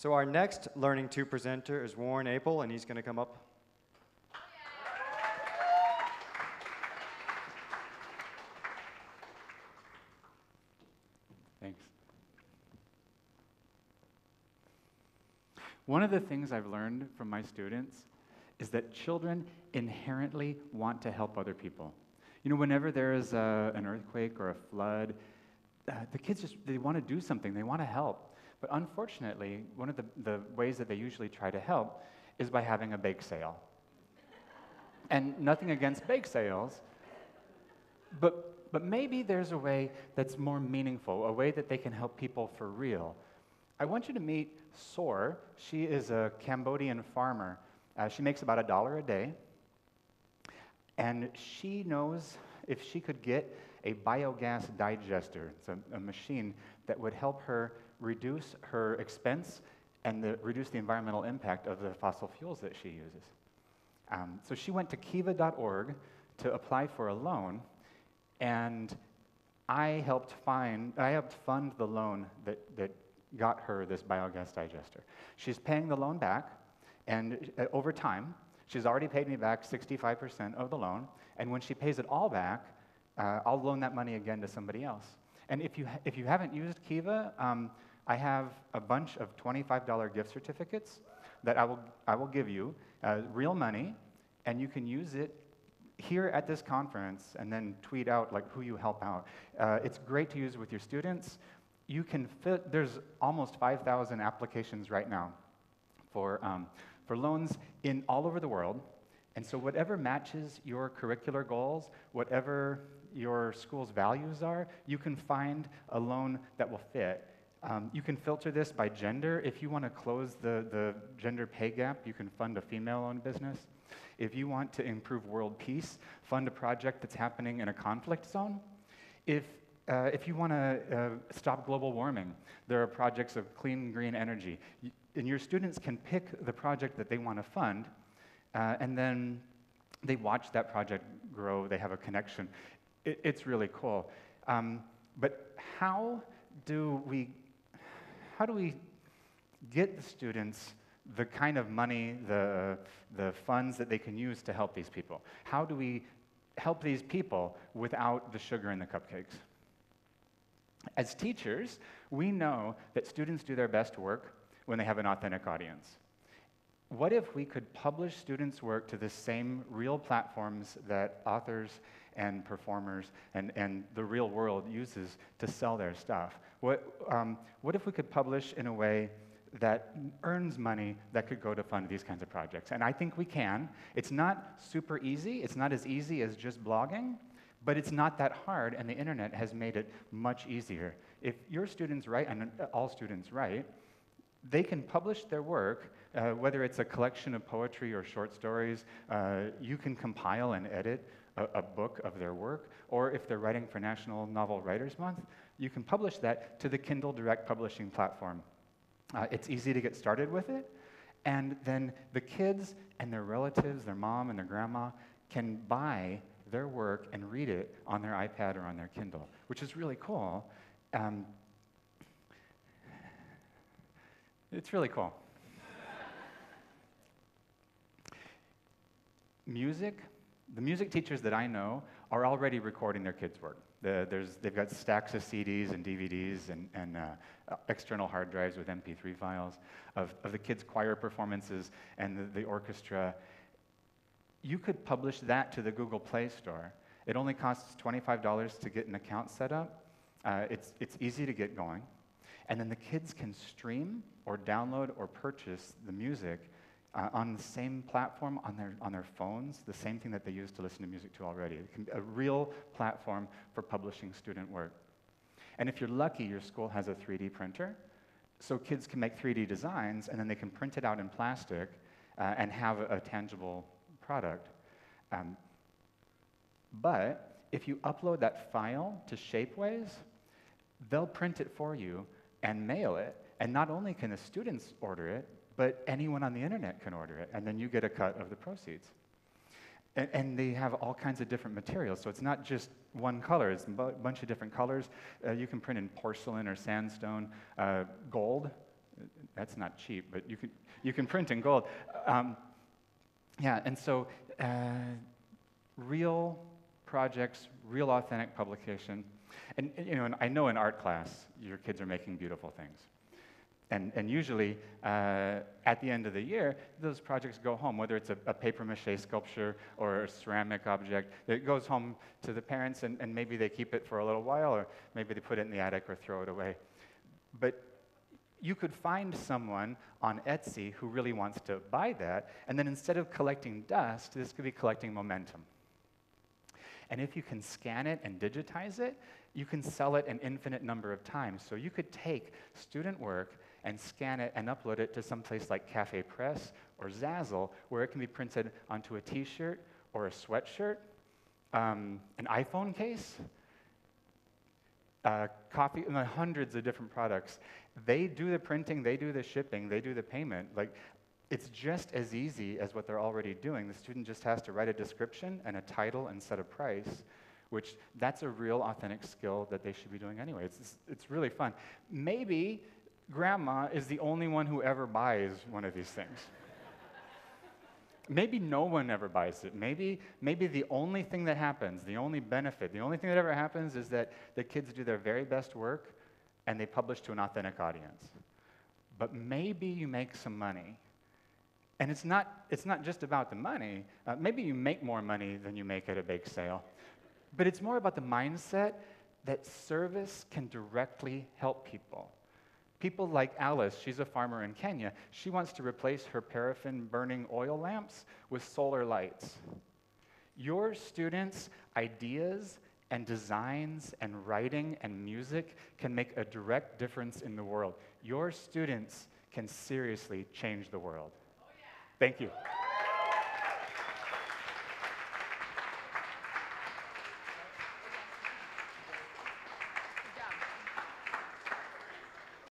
So our next Learning 2 presenter is Warren Apel, and he's going to come up. Thanks. One of the things I've learned from my students is that children inherently want to help other people. You know, whenever there is a, an earthquake or a flood, uh, the kids just they want to do something, they want to help. But unfortunately, one of the, the ways that they usually try to help is by having a bake sale. and nothing against bake sales, but, but maybe there's a way that's more meaningful, a way that they can help people for real. I want you to meet Sor. She is a Cambodian farmer. Uh, she makes about a dollar a day. And she knows if she could get a biogas digester, it's a, a machine that would help her reduce her expense and the, reduce the environmental impact of the fossil fuels that she uses. Um, so she went to kiva.org to apply for a loan, and I helped find, I helped fund the loan that, that got her this biogas digester. She's paying the loan back, and uh, over time, she's already paid me back 65% of the loan, and when she pays it all back, uh, I'll loan that money again to somebody else. And if you, ha- if you haven't used Kiva, um, I have a bunch of $25 gift certificates that I will, I will give you, uh, real money, and you can use it here at this conference and then tweet out like who you help out. Uh, it's great to use with your students. You can fit, there's almost 5,000 applications right now for, um, for loans in all over the world. And so whatever matches your curricular goals, whatever your school's values are, you can find a loan that will fit. Um, you can filter this by gender. If you want to close the, the gender pay gap, you can fund a female owned business. If you want to improve world peace, fund a project that's happening in a conflict zone. If, uh, if you want to uh, stop global warming, there are projects of clean green energy. And your students can pick the project that they want to fund, uh, and then they watch that project grow, they have a connection. It, it's really cool. Um, but how do we how do we get the students the kind of money, the, the funds that they can use to help these people? How do we help these people without the sugar in the cupcakes? As teachers, we know that students do their best work when they have an authentic audience. What if we could publish students' work to the same real platforms that authors and performers and, and the real world uses to sell their stuff? What, um, what if we could publish in a way that earns money that could go to fund these kinds of projects? And I think we can. It's not super easy, it's not as easy as just blogging, but it's not that hard, and the internet has made it much easier. If your students write, and all students write, they can publish their work, uh, whether it's a collection of poetry or short stories, uh, you can compile and edit a, a, book of their work, or if they're writing for National Novel Writers Month, you can publish that to the Kindle Direct Publishing platform. Uh, it's easy to get started with it, and then the kids and their relatives, their mom and their grandma, can buy their work and read it on their iPad or on their Kindle, which is really cool. Um, it's really cool. Music the music teachers that I know are already recording their kids' work. The, they've got stacks of CDs and DVDs and, and uh, external hard drives with MP3 files of, of the kids' choir performances and the, the orchestra. You could publish that to the Google Play Store. It only costs $25 to get an account set up. Uh, it's, it's easy to get going. And then the kids can stream or download or purchase the music uh, on the same platform on their, on their phones, the same thing that they use to listen to music to already. It can be a real platform for publishing student work. And if you're lucky, your school has a 3D printer, so kids can make 3D designs and then they can print it out in plastic uh, and have a, a tangible product. Um, but if you upload that file to Shapeways, they'll print it for you and mail it. And not only can the students order it, but anyone on the internet can order it, and then you get a cut of the proceeds. And, and they have all kinds of different materials, so it's not just one color, it's a bunch of different colors. Uh, you can print in porcelain or sandstone, uh, gold, that's not cheap, but you can, you can print in gold. Um, yeah, and so uh, real projects, real authentic publication. And, you know, and I know in art class, your kids are making beautiful things. And, and usually, uh, at the end of the year, those projects go home, whether it's a, a paper mache sculpture or a ceramic object. It goes home to the parents, and, and maybe they keep it for a little while, or maybe they put it in the attic or throw it away. But you could find someone on Etsy who really wants to buy that, and then instead of collecting dust, this could be collecting momentum. And if you can scan it and digitize it, you can sell it an infinite number of times. So you could take student work and scan it and upload it to some place like Cafe Press or Zazzle, where it can be printed onto a t shirt or a sweatshirt, um, an iPhone case, uh, and hundreds of different products. They do the printing, they do the shipping, they do the payment. Like, it's just as easy as what they're already doing. The student just has to write a description and a title and set a price, which that's a real authentic skill that they should be doing anyway. It's, it's really fun. Maybe grandma is the only one who ever buys one of these things. maybe no one ever buys it. Maybe, maybe the only thing that happens, the only benefit, the only thing that ever happens is that the kids do their very best work and they publish to an authentic audience. But maybe you make some money. And it's not, it's not just about the money. Uh, maybe you make more money than you make at a bake sale. But it's more about the mindset that service can directly help people. People like Alice, she's a farmer in Kenya. She wants to replace her paraffin burning oil lamps with solar lights. Your students' ideas and designs and writing and music can make a direct difference in the world. Your students can seriously change the world. Oh, Thank you.